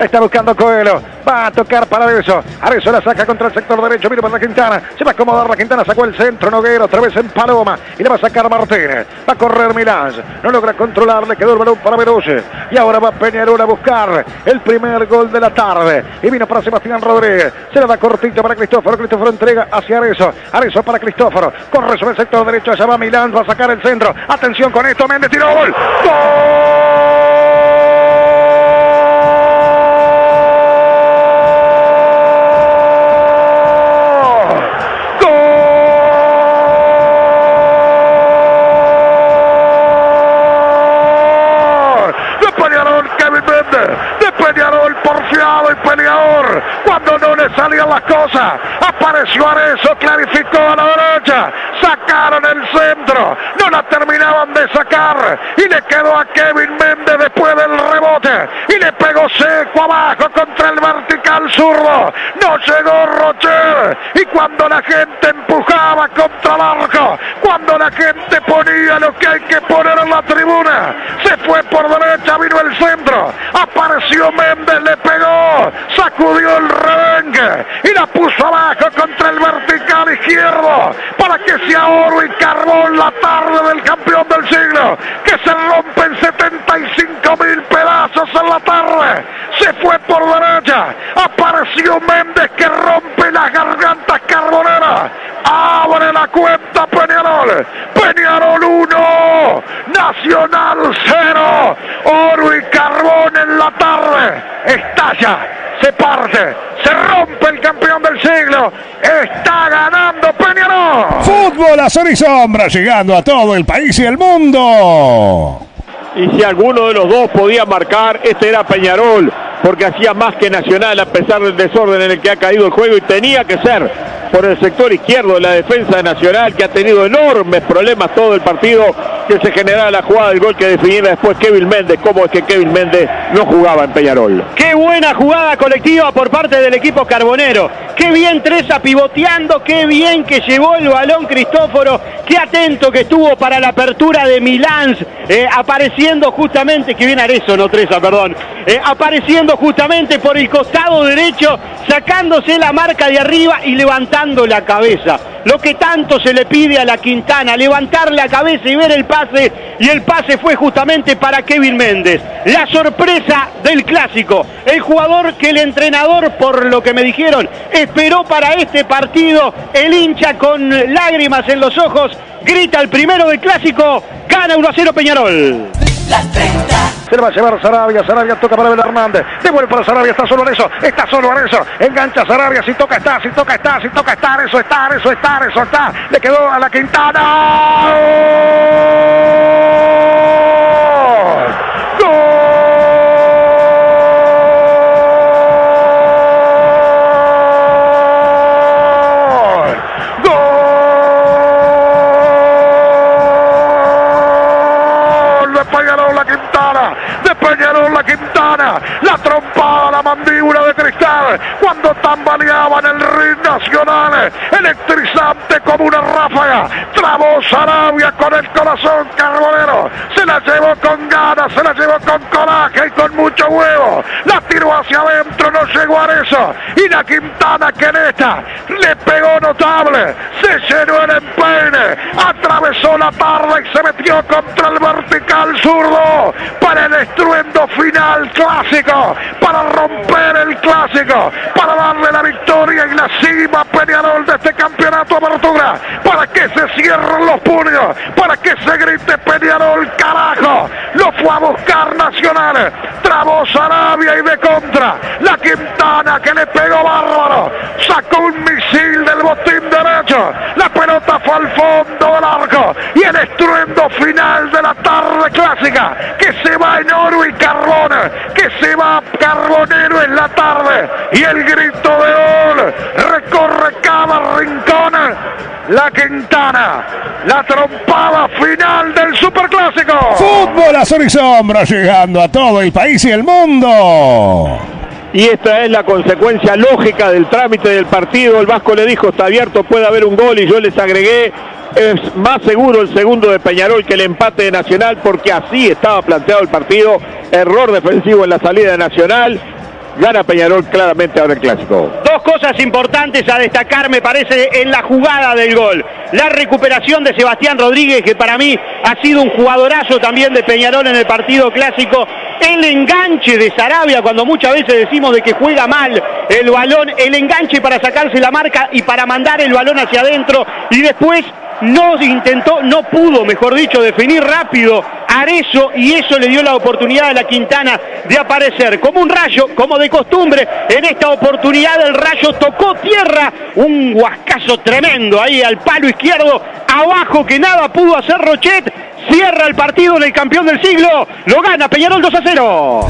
Está buscando Coelho. Va a tocar para Arezo. Arezo la saca contra el sector derecho. Mira para la Quintana. Se va a acomodar la Quintana. Sacó el centro. Noguero otra vez en Paloma. Y le va a sacar Martínez. Va a correr Milán. No logra controlar. Le quedó el balón para Veloce. Y ahora va Peñarol a buscar el primer gol de la tarde. Y vino para Sebastián Rodríguez. Se la da cortito para Cristóforo. Cristóforo entrega hacia Arezo. Arezo para Cristóforo. Corre sobre el sector derecho. Allá va Milán. Va a sacar el centro. Atención con esto. Méndez tiró gol. ¡Gol! Porfiado y peleador. Cuando no le salían las cosas, apareció Arezo, clarificó a la derecha, sacaron el centro, no la terminaban de sacar. Y le quedó a Kevin Méndez después del rebote. Y le pegó seco abajo contra el zurdo. No llegó Rocher y cuando la gente empujaba contra el arco, cuando la gente ponía lo que hay que poner en la tribuna, se fue por derecha, vino el centro, apareció Méndez, le pegó, sacudió el rebengue y la puso abajo contra el vertical izquierdo para que sea oro y carbón la tarde del campeón del siglo, que se rompen 75 mil pedazos en la tarde, se fue por derecha, apareció Méndez que rompe las gargantas carboneras, abre la cuenta Peñarol, Peñarol 1, Nacional 0, oro y carbón en la tarde, estalla, se parte, se rompe el campeón del siglo, está ganando Peñarol. Fútbol a sol y sombra, llegando a todo el país y el mundo. Y si alguno de los dos podía marcar, este era Peñarol, porque hacía más que Nacional a pesar del desorden en el que ha caído el juego y tenía que ser por el sector izquierdo de la defensa de Nacional, que ha tenido enormes problemas todo el partido, que se generaba la jugada del gol que definiera después Kevin Méndez. ¿Cómo es que Kevin Méndez no jugaba en Peñarol? Qué buena jugada colectiva por parte del equipo carbonero. Qué bien Treza pivoteando, qué bien que llevó el balón Cristóforo, qué atento que estuvo para la apertura de Milán, eh, apareciendo justamente, que bien Arezo, no Treza, perdón, eh, apareciendo justamente por el costado derecho, sacándose la marca de arriba y levantando la cabeza. Lo que tanto se le pide a la Quintana, levantar la cabeza y ver el pase, y el pase fue justamente para Kevin Méndez. La sorpresa del clásico, el jugador que el entrenador, por lo que me dijeron, esperó para este partido, el hincha con lágrimas en los ojos, grita el primero del clásico, gana 1 a 0 Peñarol. Se le va a llevar Sarabia. Sarabia toca para Abel Hernández. Devuelve para Sarabia. Está solo eso. Está solo eso. Engancha Sarabia. Si toca está. Si toca está. Si toca está. Eso está. Eso está. Eso está. Le quedó a la Quintana. La trompada, la mandíbula de cristal, cuando tambaleaba en el ring nacional, electrizante como una ráfaga, trabó Sarabia con el corazón carbonero, se la llevó con ganas, se la llevó con coraje y con mucho huevo, la tiró hacia adentro, no llegó a eso, y la Quintana que en le pegó notable, se llenó el empeine, atravesó la tarde y se metió contra el vertical zurdo, para el estruendo final clásico, para romper el clásico, para darle la victoria y la cima Peñarol de este campeonato apertura, para que se cierren los puños, para que se grite Peñarol carajo, lo fue a buscar Nacional, trabó Sarabia y de contra, la Quintana que le pegó bárbaro, sacó un misil del botín derecho, la pelota fue al fondo del arco. Y el estruendo final de la tarde clásica. Que se va en oro y carbón, que se va carbonero en la tarde. Y el grito de gol recorre cada rincón. La Quintana, la trompada final del Superclásico. Fútbol a sol y sombra llegando a todo el país y el mundo. Y esta es la consecuencia lógica del trámite del partido. El Vasco le dijo, está abierto, puede haber un gol y yo les agregué, es más seguro el segundo de Peñarol que el empate de Nacional porque así estaba planteado el partido. Error defensivo en la salida de Nacional. Gana Peñarol claramente ahora el clásico. Dos cosas importantes a destacar, me parece, en la jugada del gol. La recuperación de Sebastián Rodríguez, que para mí ha sido un jugadorazo también de Peñarol en el partido clásico. El enganche de Sarabia, cuando muchas veces decimos de que juega mal el balón, el enganche para sacarse la marca y para mandar el balón hacia adentro. Y después no intentó, no pudo, mejor dicho, definir rápido Arezo y eso le dio la oportunidad a la Quintana de aparecer como un rayo, como de costumbre. En esta oportunidad el rayo tocó tierra, un huascazo tremendo ahí al palo izquierdo, abajo que nada pudo hacer Rochet. Cierra el partido del campeón del siglo, lo gana Peñarol 2 a 0.